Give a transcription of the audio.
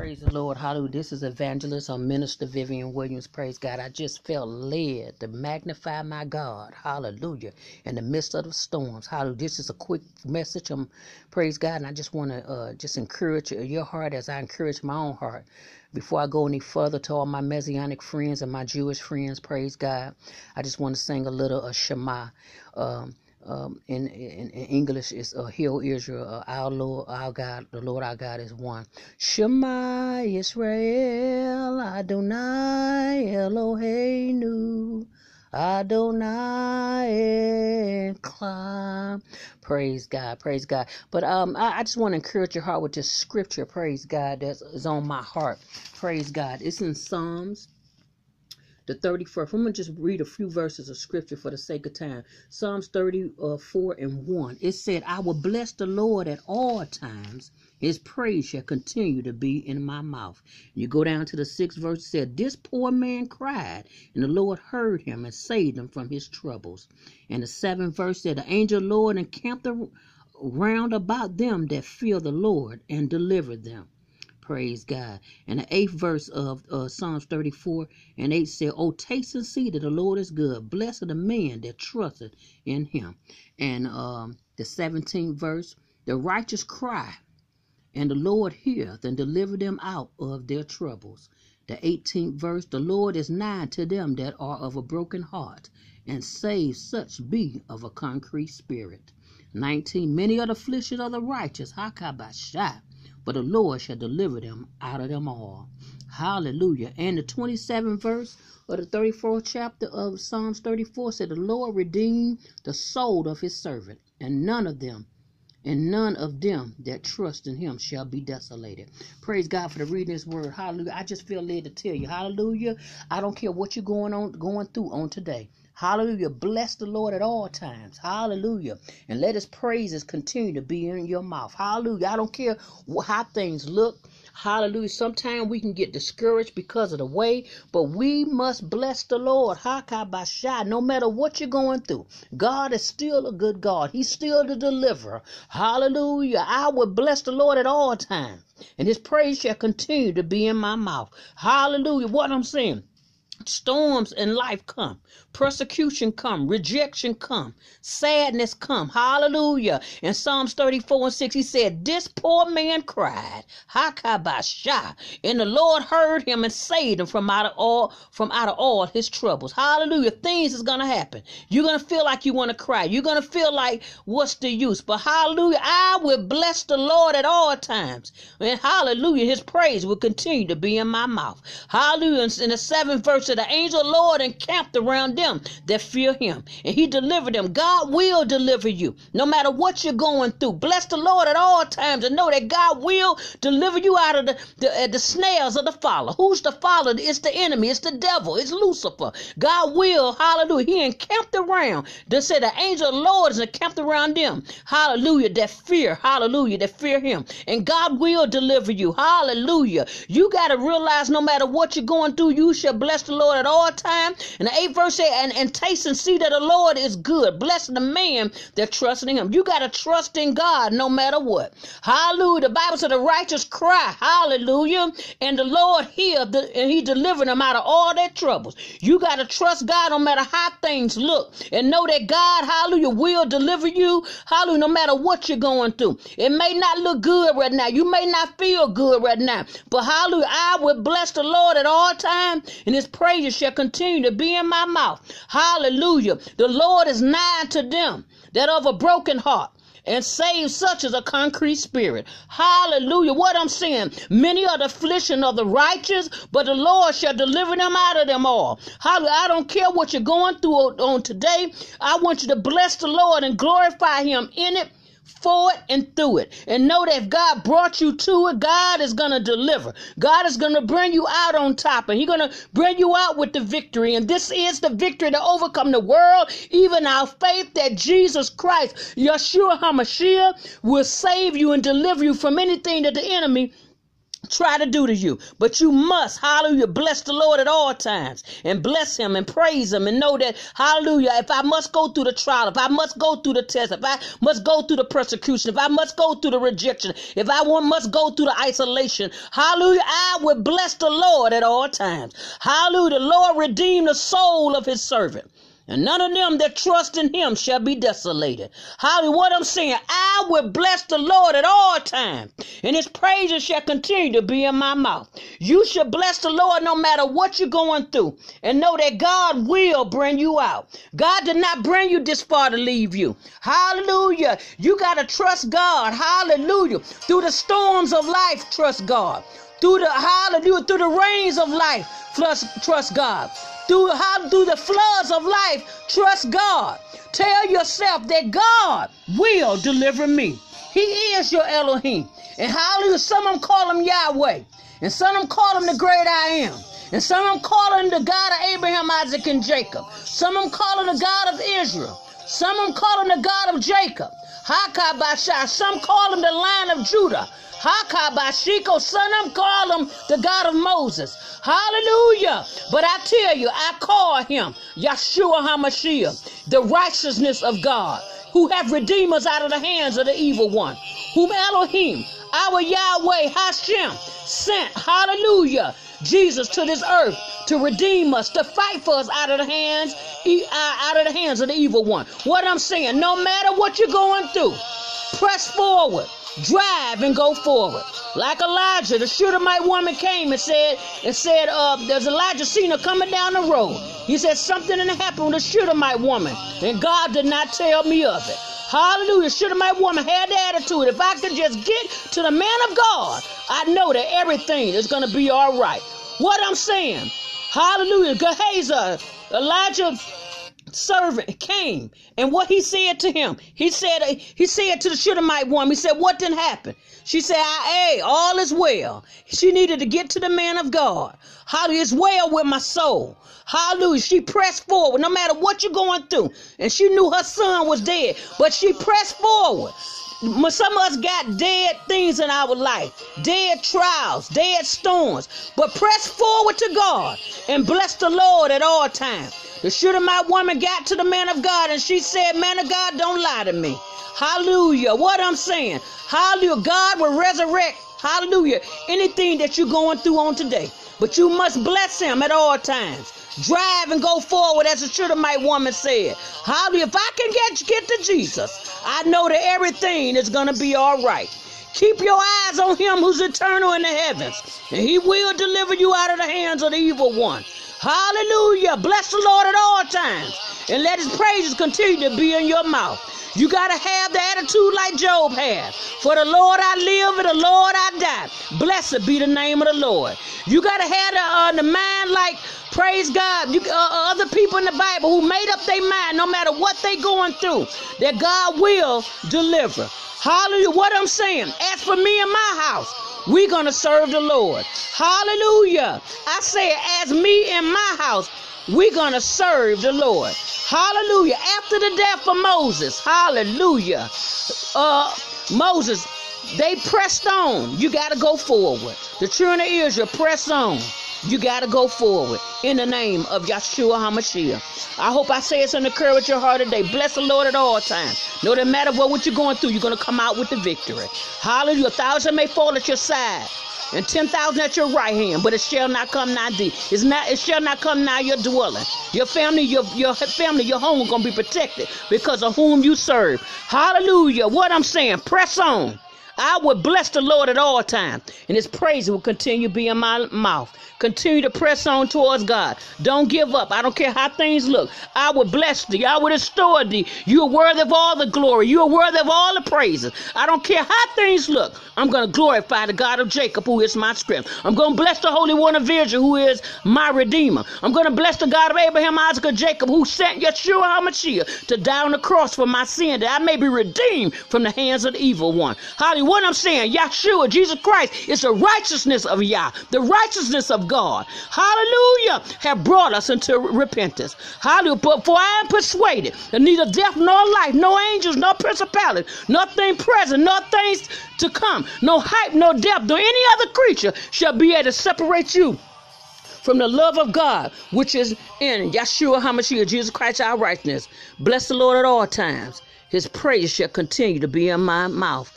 Praise the Lord. Hallelujah. This is Evangelist or Minister Vivian Williams. Praise God. I just felt led to magnify my God. Hallelujah. In the midst of the storms. Hallelujah. This is a quick message. Um, praise God. And I just want to uh, just encourage your heart as I encourage my own heart. Before I go any further to all my Messianic friends and my Jewish friends, praise God. I just want to sing a little of Shema. Um, um, in, in, in English, it's uh, Hear Israel, uh, our Lord, our God, the Lord our God is one. Shema Israel, Adonai Eloheinu, Adonai incline. Praise God, praise God. But um, I, I just want to encourage your heart with this scripture. Praise God, that is on my heart. Praise God. It's in Psalms the 31st. I'm going to just read a few verses of scripture for the sake of time. Psalms 34 uh, and 1. It said, I will bless the Lord at all times. His praise shall continue to be in my mouth. You go down to the sixth verse, it said, This poor man cried, and the Lord heard him and saved him from his troubles. And the seventh verse said, The angel Lord encamped round about them that fear the Lord and delivered them. Praise God. And the eighth verse of uh, Psalms 34 and 8 said, Oh, taste and see that the Lord is good. Blessed the man that trusteth in him. And um, the 17th verse, the righteous cry, and the Lord heareth and deliver them out of their troubles. The 18th verse, the Lord is nigh to them that are of a broken heart, and save such be of a concrete spirit. 19, many are the afflictions of the righteous, hakabashah the Lord shall deliver them out of them all. Hallelujah. And the 27th verse of the 34th chapter of Psalms 34 said, The Lord redeemed the soul of his servant, and none of them and none of them that trust in him shall be desolated. Praise God for the reading this word. Hallelujah. I just feel led to tell you, hallelujah. I don't care what you're going on going through on today. Hallelujah. Bless the Lord at all times. Hallelujah. And let his praises continue to be in your mouth. Hallelujah. I don't care how things look. Hallelujah. Sometimes we can get discouraged because of the way, but we must bless the Lord. Hakabashai. No matter what you're going through, God is still a good God. He's still the deliverer. Hallelujah. I will bless the Lord at all times, and his praise shall continue to be in my mouth. Hallelujah. What I'm saying. Storms in life come, persecution come, rejection come, sadness come. Hallelujah. In Psalms 34 and 6, he said, This poor man cried, Hakabashah, and the Lord heard him and saved him from out of all from out of all his troubles. Hallelujah. Things is gonna happen. You're gonna feel like you want to cry. You're gonna feel like what's the use? But hallelujah, I will bless the Lord at all times. And hallelujah, his praise will continue to be in my mouth. Hallelujah. In the seventh verse the angel of the Lord encamped around them that fear him, and he delivered them. God will deliver you no matter what you're going through. Bless the Lord at all times and know that God will deliver you out of the, the, uh, the snares of the follower. Who's the follower? It's the enemy, it's the devil, it's Lucifer. God will, hallelujah. He encamped around. They said the angel of the Lord is encamped around them. Hallelujah. That fear, hallelujah, that fear him. And God will deliver you. Hallelujah. You got to realize no matter what you're going through, you shall bless the Lord at all times. And the eighth verse says, and, and taste and see that the Lord is good. Bless the man that trusts in him. You got to trust in God no matter what. Hallelujah. The Bible said the righteous cry. Hallelujah. And the Lord healed the, and he delivered them out of all their troubles. You got to trust God no matter how things look and know that God, hallelujah, will deliver you. Hallelujah. No matter what you're going through. It may not look good right now. You may not feel good right now. But hallelujah, I will bless the Lord at all times and his prayer praises shall continue to be in my mouth. Hallelujah. The Lord is nigh to them that of a broken heart and save such as a concrete spirit. Hallelujah. What I'm saying, many are the affliction of the righteous, but the Lord shall deliver them out of them all. Hallelujah. I don't care what you're going through on today. I want you to bless the Lord and glorify him in it for it and through it. And know that if God brought you to it, God is going to deliver. God is going to bring you out on top and He's going to bring you out with the victory. And this is the victory to overcome the world, even our faith that Jesus Christ, Yeshua HaMashiach, will save you and deliver you from anything that the enemy try to do to you. But you must, hallelujah, bless the Lord at all times and bless him and praise him and know that, hallelujah, if I must go through the trial, if I must go through the test, if I must go through the persecution, if I must go through the rejection, if I want, must go through the isolation, hallelujah, I will bless the Lord at all times. Hallelujah, the Lord redeemed the soul of his servant and none of them that trust in him shall be desolated. Hallelujah. What I'm saying, I will bless the Lord at all times, and his praises shall continue to be in my mouth. You should bless the Lord no matter what you're going through, and know that God will bring you out. God did not bring you this far to leave you. Hallelujah. You got to trust God. Hallelujah. Through the storms of life, trust God. Through the hallelujah, through the rains of life, trust, trust God through how through the floods of life, trust God. Tell yourself that God will deliver me. He is your Elohim. And hallelujah, some of them call him Yahweh. And some of them call him the great I am. And some of them call him the God of Abraham, Isaac, and Jacob. Some of them call him the God of Israel. Some of them call him the God of Jacob. Hakabashah. Some call him the Lion of Judah. Hakabashiko. Some of them call him the God of Moses. Hallelujah. But I tell you, I call him Yeshua HaMashiach, the righteousness of God, who have redeemed us out of the hands of the evil one, whom Elohim, our Yahweh Hashem, sent, hallelujah, Jesus to this earth to redeem us, to fight for us out of the hands, uh, out of the hands of the evil one. What I'm saying, no matter what you're going through, press forward drive and go forward. Like Elijah, the Shunammite woman came and said, and said, uh, there's Elijah seen her coming down the road. He said something didn't happen with the Shunammite woman, and God did not tell me of it. Hallelujah. Shunammite woman had the attitude. If I could just get to the man of God, I know that everything is going to be all right. What I'm saying, hallelujah. Gehazi, Elijah servant came. And what he said to him he said he said to the Shunammite woman he said what didn't happen? She said hey all is well. She needed to get to the man of God. How is well with my soul? Hallelujah. She pressed forward no matter what you're going through. And she knew her son was dead but she pressed forward some of us got dead things in our life, dead trials, dead storms. But press forward to God and bless the Lord at all times. The Shunammite woman got to the man of God and she said, Man of God, don't lie to me. Hallelujah. What I'm saying, hallelujah. God will resurrect, hallelujah, anything that you're going through on today. But you must bless him at all times. Drive and go forward, as the Shunammite woman said. Hallelujah. If I can get, get to Jesus, I know that everything is going to be all right. Keep your eyes on him who's eternal in the heavens, and he will deliver you out of the hands of the evil one. Hallelujah. Bless the Lord at all times. And let his praises continue to be in your mouth. You got to have the attitude like Job had. For the Lord I live and the Lord I die. Blessed be the name of the Lord. You got to have the, uh, the mind like, praise God, you, uh, uh, other people in the Bible who made up their mind, no matter what they going through, that God will deliver. Hallelujah. What I'm saying, as for me and my house, we're going to serve the Lord. Hallelujah. I say, as me and my house, we're going to serve the Lord. Hallelujah. After the death of Moses, hallelujah. Uh, Moses, they pressed on. You got to go forward. The children of Israel press on. You got to go forward in the name of Yeshua HaMashiach. I hope I say it's an of your heart today. Bless the Lord at all times. No matter what, what you're going through, you're going to come out with the victory. Hallelujah. A thousand may fall at your side and ten thousand at your right hand, but it shall not come nigh thee. It's not. It shall not come nigh your dwelling. Your family, your your family, your home is gonna be protected because of whom you serve. Hallelujah. What I'm saying, press on. I will bless the Lord at all times, and his praise will continue to be in my mouth. Continue to press on towards God. Don't give up. I don't care how things look. I will bless thee. I will restore thee. You are worthy of all the glory. You are worthy of all the praises. I don't care how things look. I'm going to glorify the God of Jacob, who is my strength. I'm going to bless the Holy One of Israel, who is my Redeemer. I'm going to bless the God of Abraham, Isaac, and Jacob, who sent Yeshua HaMashiach to die on the cross for my sin, that I may be redeemed from the hands of the evil one. Hallelujah. What I'm saying, Yeshua, Jesus Christ, is the righteousness of Yah, the righteousness of God. Hallelujah, have brought us into repentance. Hallelujah. But for I am persuaded that neither death nor life, no angels, no principality, nothing present, no things to come, no height, no depth, nor any other creature shall be able to separate you from the love of God, which is in Yeshua HaMashiach, Jesus Christ, our righteousness. Bless the Lord at all times. His praise shall continue to be in my mouth.